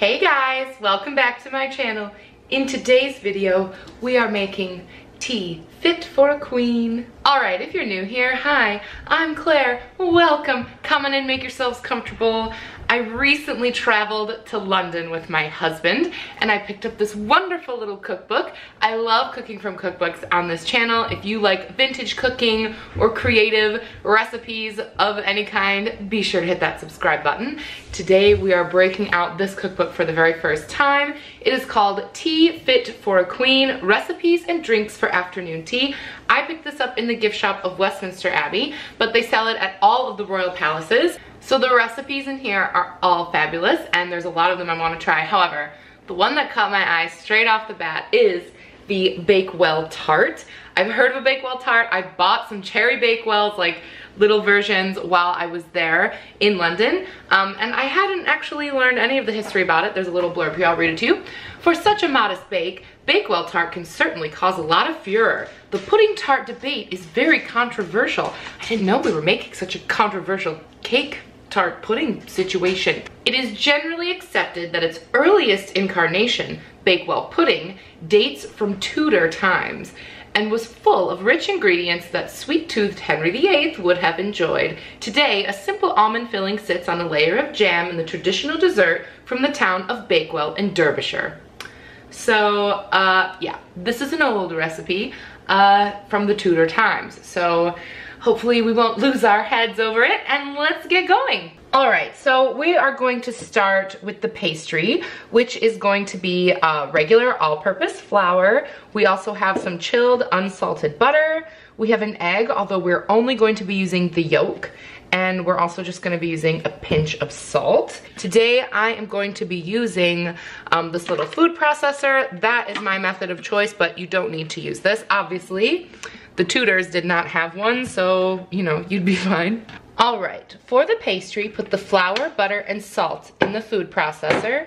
Hey guys, welcome back to my channel. In today's video, we are making tea fit for a queen. All right, if you're new here, hi, I'm Claire. Welcome. Come on and make yourselves comfortable. I recently traveled to London with my husband and I picked up this wonderful little cookbook. I love cooking from cookbooks on this channel. If you like vintage cooking or creative recipes of any kind, be sure to hit that subscribe button. Today we are breaking out this cookbook for the very first time. It is called Tea Fit for a Queen, Recipes and Drinks for Afternoon Tea. I picked this up in the gift shop of Westminster Abbey, but they sell it at all of the royal palaces. So the recipes in here are all fabulous and there's a lot of them I want to try. However, the one that caught my eye straight off the bat is the Bakewell tart. I've heard of a Bakewell tart. I bought some cherry Bakewells, like little versions while I was there in London. Um, and I hadn't actually learned any of the history about it. There's a little blurb here, I'll read it to you. For such a modest bake, Bakewell tart can certainly cause a lot of furor. The pudding tart debate is very controversial. I didn't know we were making such a controversial cake tart pudding situation. It is generally accepted that its earliest incarnation, Bakewell pudding, dates from Tudor times and was full of rich ingredients that sweet-toothed Henry VIII would have enjoyed. Today, a simple almond filling sits on a layer of jam in the traditional dessert from the town of Bakewell in Derbyshire. So, uh, yeah, this is an old recipe uh, from the Tudor times. So Hopefully we won't lose our heads over it and let's get going. All right, so we are going to start with the pastry, which is going to be uh, regular all-purpose flour. We also have some chilled unsalted butter. We have an egg, although we're only going to be using the yolk and we're also just gonna be using a pinch of salt. Today I am going to be using um, this little food processor. That is my method of choice, but you don't need to use this, obviously. The Tudors did not have one, so, you know, you'd be fine. All right, for the pastry, put the flour, butter, and salt in the food processor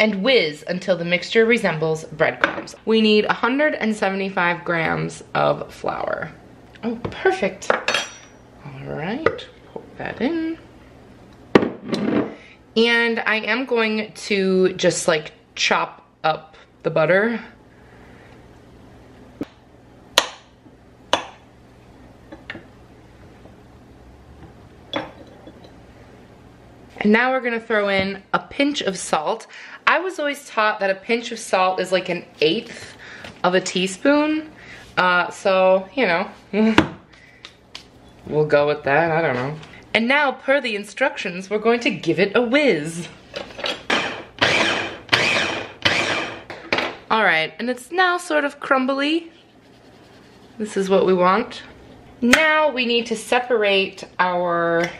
and whiz until the mixture resembles breadcrumbs. We need 175 grams of flour. Oh, perfect. All right, put that in. And I am going to just like chop up the butter now we're gonna throw in a pinch of salt. I was always taught that a pinch of salt is like an eighth of a teaspoon. Uh, so, you know, we'll go with that, I don't know. And now, per the instructions, we're going to give it a whiz. All right, and it's now sort of crumbly. This is what we want. Now we need to separate our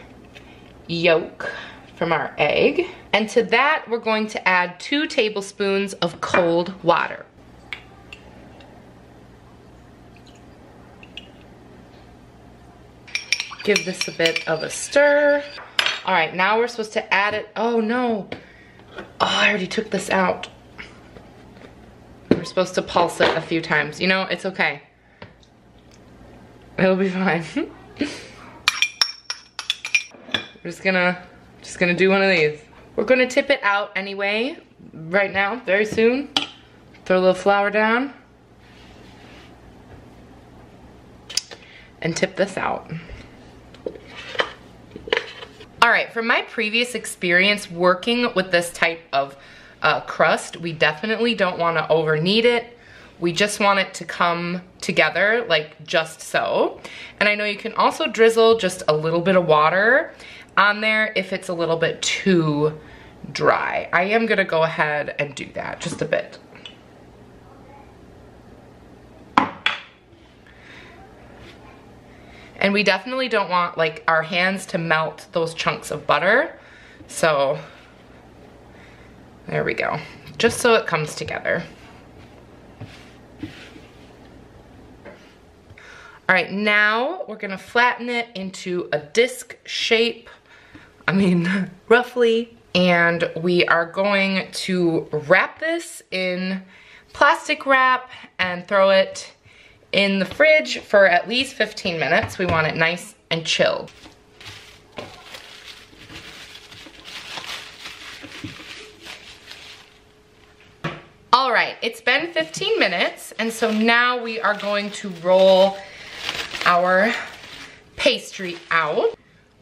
yolk from our egg. And to that, we're going to add two tablespoons of cold water. Give this a bit of a stir. All right, now we're supposed to add it. Oh no, oh, I already took this out. We're supposed to pulse it a few times. You know, it's okay. It'll be fine. we're just gonna just gonna do one of these. We're gonna tip it out anyway, right now, very soon. Throw a little flour down. And tip this out. All right, from my previous experience working with this type of uh, crust, we definitely don't wanna over knead it. We just want it to come together like just so. And I know you can also drizzle just a little bit of water on there if it's a little bit too dry. I am gonna go ahead and do that just a bit. And we definitely don't want like our hands to melt those chunks of butter. So there we go. Just so it comes together. All right, now we're gonna flatten it into a disc shape I mean, roughly. And we are going to wrap this in plastic wrap and throw it in the fridge for at least 15 minutes. We want it nice and chilled. All right, it's been 15 minutes, and so now we are going to roll our pastry out.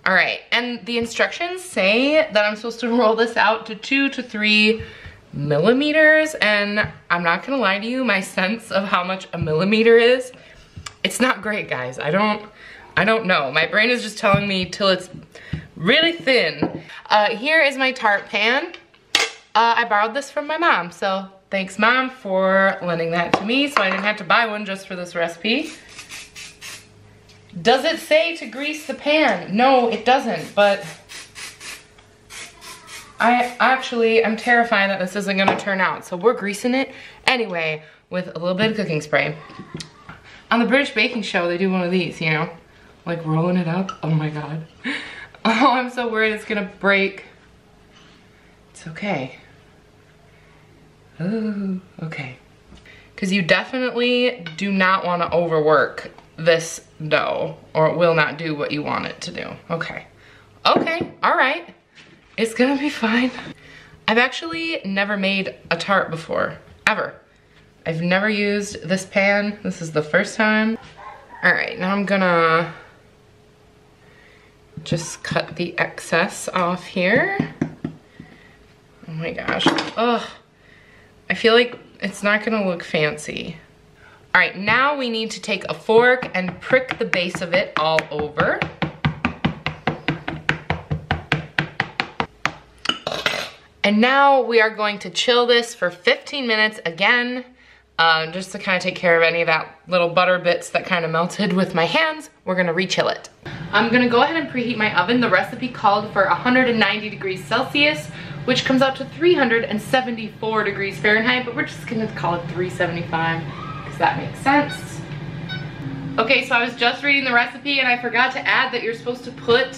All right, and the instructions say that I'm supposed to roll this out to two to three millimeters, and I'm not gonna lie to you, my sense of how much a millimeter is, it's not great, guys. I don't, I don't know. My brain is just telling me till it's really thin. Uh, here is my tart pan. Uh, I borrowed this from my mom, so thanks mom for lending that to me so I didn't have to buy one just for this recipe. Does it say to grease the pan? No, it doesn't, but I actually I'm terrified that this isn't gonna turn out. So we're greasing it anyway with a little bit of cooking spray. On the British Baking Show, they do one of these, you know? Like rolling it up. Oh my God. Oh, I'm so worried it's gonna break. It's okay. Oh, okay. Because you definitely do not want to overwork this dough or it will not do what you want it to do. Okay. Okay, all right. It's gonna be fine. I've actually never made a tart before, ever. I've never used this pan. This is the first time. All right, now I'm gonna just cut the excess off here. Oh my gosh, ugh. I feel like it's not gonna look fancy. All right, now we need to take a fork and prick the base of it all over. And now we are going to chill this for 15 minutes again, uh, just to kind of take care of any of that little butter bits that kind of melted with my hands. We're gonna rechill it. I'm gonna go ahead and preheat my oven. The recipe called for 190 degrees Celsius, which comes out to 374 degrees Fahrenheit, but we're just gonna call it 375 that makes sense. Okay, so I was just reading the recipe and I forgot to add that you're supposed to put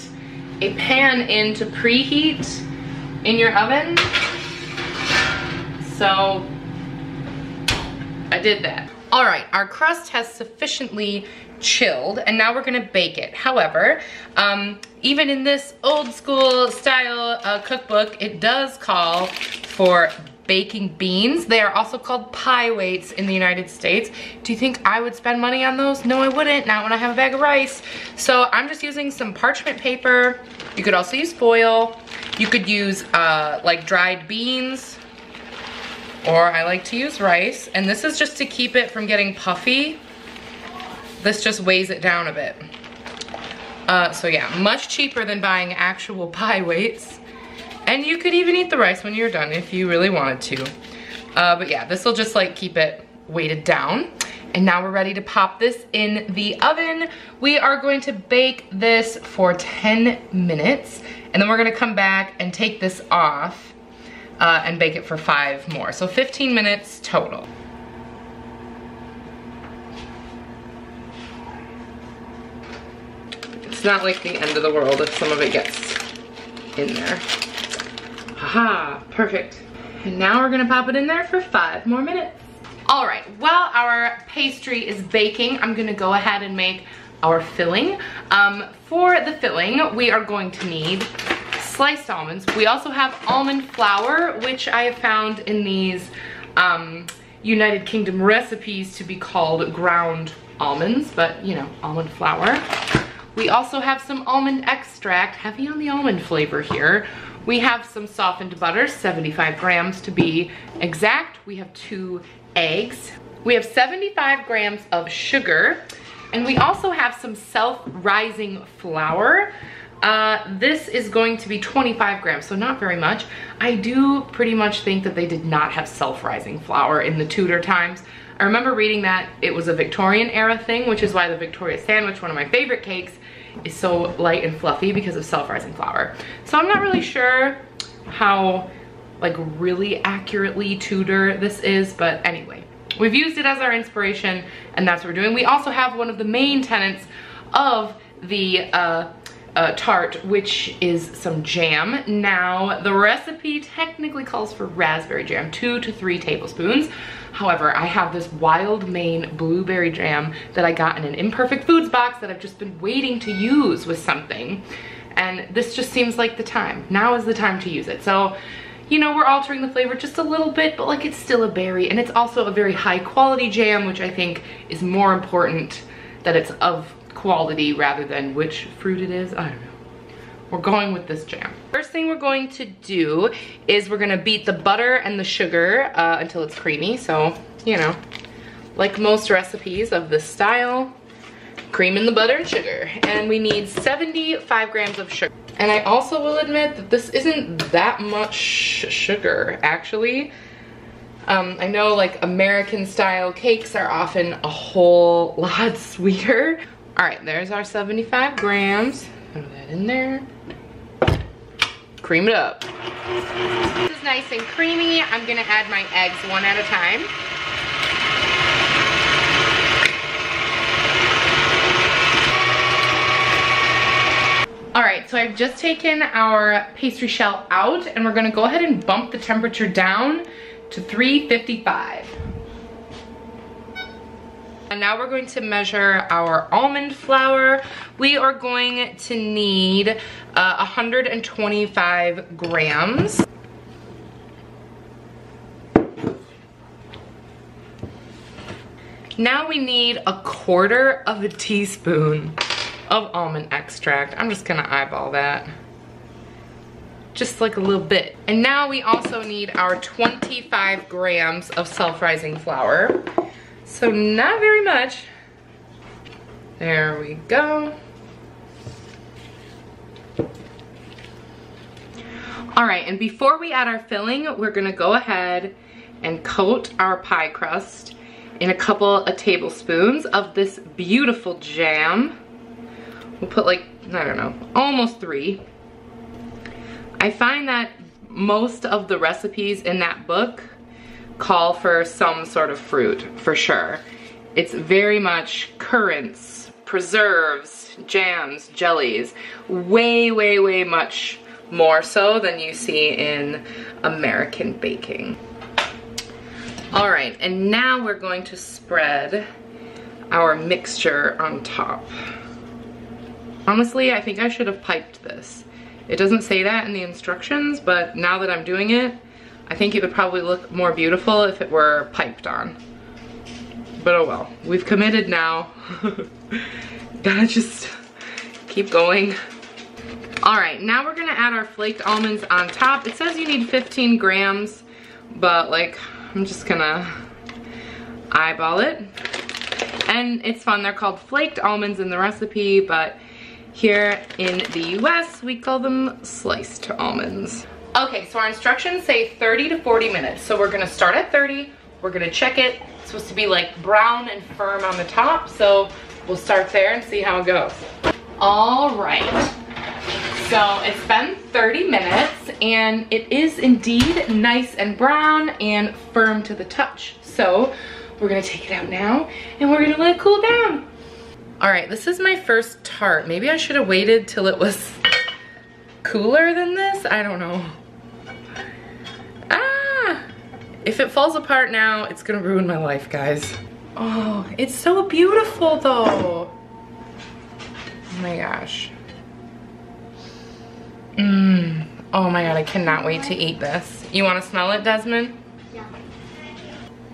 a pan in to preheat in your oven. So I did that. All right, our crust has sufficiently chilled and now we're gonna bake it. However, um, even in this old school style uh, cookbook, it does call for baking beans. They are also called pie weights in the United States. Do you think I would spend money on those? No, I wouldn't, not when I have a bag of rice. So I'm just using some parchment paper. You could also use foil. You could use uh, like dried beans, or I like to use rice. And this is just to keep it from getting puffy. This just weighs it down a bit. Uh, so yeah, much cheaper than buying actual pie weights. And you could even eat the rice when you're done if you really wanted to. Uh, but yeah, this will just like keep it weighted down. And now we're ready to pop this in the oven. We are going to bake this for 10 minutes. And then we're gonna come back and take this off uh, and bake it for five more. So 15 minutes total. It's not like the end of the world if some of it gets in there. Haha, perfect. And now we're gonna pop it in there for five more minutes. All right, while our pastry is baking, I'm gonna go ahead and make our filling. Um, for the filling, we are going to need sliced almonds. We also have almond flour, which I have found in these um, United Kingdom recipes to be called ground almonds, but you know, almond flour. We also have some almond extract, heavy on the almond flavor here. We have some softened butter, 75 grams to be exact. We have two eggs. We have 75 grams of sugar. And we also have some self-rising flour. Uh, this is going to be 25 grams, so not very much. I do pretty much think that they did not have self-rising flour in the Tudor times. I remember reading that it was a Victorian era thing, which is why the Victoria sandwich, one of my favorite cakes, is so light and fluffy because of self-rising flour. So I'm not really sure how like really accurately Tudor this is, but anyway. We've used it as our inspiration and that's what we're doing. We also have one of the main tenets of the uh, uh, tart, which is some jam. Now, the recipe technically calls for raspberry jam, two to three tablespoons. However, I have this Wild Maine blueberry jam that I got in an Imperfect Foods box that I've just been waiting to use with something. And this just seems like the time. Now is the time to use it. So you know, we're altering the flavor just a little bit, but like it's still a berry and it's also a very high quality jam, which I think is more important that it's of quality rather than which fruit it is. I don't know. We're going with this jam. First thing we're going to do is we're gonna beat the butter and the sugar uh, until it's creamy. So, you know, like most recipes of this style, cream in the butter and sugar. And we need 75 grams of sugar. And I also will admit that this isn't that much sugar, actually. Um, I know like American style cakes are often a whole lot sweeter. All right, there's our 75 grams. Throw that in there. Cream it up. This is nice and creamy. I'm gonna add my eggs one at a time. All right, so I've just taken our pastry shell out and we're gonna go ahead and bump the temperature down to 355. And now we're going to measure our almond flour. We are going to need uh, 125 grams. Now we need a quarter of a teaspoon of almond extract. I'm just gonna eyeball that. Just like a little bit. And now we also need our 25 grams of self-rising flour. So not very much. There we go. All right, and before we add our filling, we're gonna go ahead and coat our pie crust in a couple of tablespoons of this beautiful jam. We'll put like, I don't know, almost three. I find that most of the recipes in that book call for some sort of fruit, for sure. It's very much currants, preserves, jams, jellies, way, way, way much more so than you see in American baking. All right, and now we're going to spread our mixture on top. Honestly, I think I should have piped this. It doesn't say that in the instructions, but now that I'm doing it, I think it would probably look more beautiful if it were piped on. But oh well, we've committed now. Gotta just keep going. All right, now we're gonna add our flaked almonds on top. It says you need 15 grams, but like, I'm just gonna eyeball it. And it's fun, they're called flaked almonds in the recipe, but here in the US, we call them sliced almonds. Okay, so our instructions say 30 to 40 minutes. So we're gonna start at 30, we're gonna check it. It's supposed to be like brown and firm on the top, so we'll start there and see how it goes. All right, so it's been 30 minutes and it is indeed nice and brown and firm to the touch. So we're gonna take it out now and we're gonna let it cool down. All right, this is my first tart. Maybe I should have waited till it was cooler than this. I don't know. If it falls apart now, it's gonna ruin my life, guys. Oh, it's so beautiful though. Oh my gosh. Mmm. Oh my god, I cannot wait to eat this. You wanna smell it, Desmond? Yeah.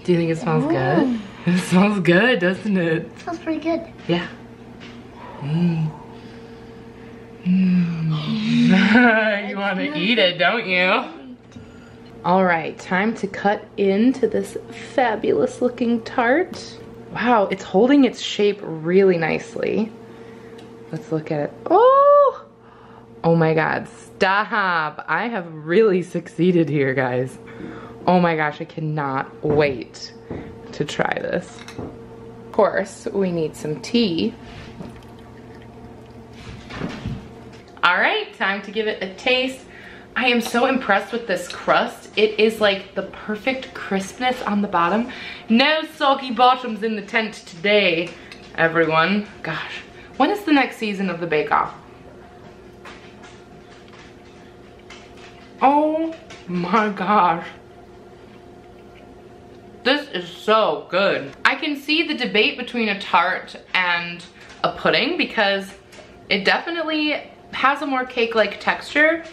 Do you think it smells good? Oh. It smells good, doesn't it? it? Smells pretty good. Yeah. Mmm. Mmm. you want to eat it, don't you? All right, time to cut into this fabulous looking tart. Wow, it's holding its shape really nicely. Let's look at it. Oh! Oh my God, stop. I have really succeeded here, guys. Oh my gosh, I cannot wait to try this. Of course, we need some tea. All right, time to give it a taste. I am so impressed with this crust. It is like the perfect crispness on the bottom. No soggy bottoms in the tent today, everyone. Gosh, when is the next season of the Bake Off? Oh my gosh. This is so good. I can see the debate between a tart and a pudding because it definitely has a more cake-like texture,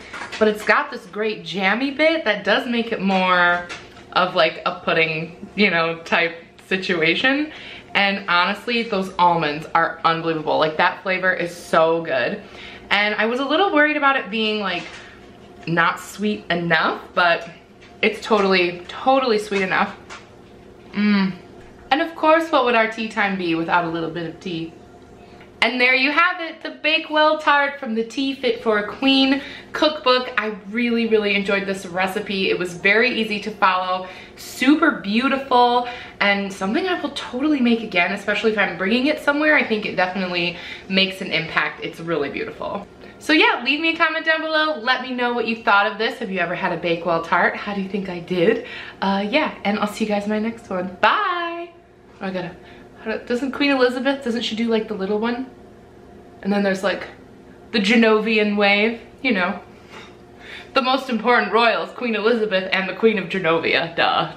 but it's got this great jammy bit that does make it more of like a pudding, you know, type situation. And honestly, those almonds are unbelievable. Like that flavor is so good. And I was a little worried about it being like not sweet enough, but it's totally, totally sweet enough. Mmm. And of course, what would our tea time be without a little bit of tea? And there you have it, the Bakewell tart from the Tea Fit for a Queen cookbook. I really, really enjoyed this recipe. It was very easy to follow, super beautiful, and something I will totally make again, especially if I'm bringing it somewhere. I think it definitely makes an impact. It's really beautiful. So yeah, leave me a comment down below. Let me know what you thought of this. Have you ever had a Bakewell tart? How do you think I did? Uh, yeah, and I'll see you guys in my next one. Bye! Oh, I gotta doesn't Queen Elizabeth, doesn't she do like the little one? And then there's like the Genovian wave, you know. The most important royals, Queen Elizabeth and the Queen of Genovia, duh.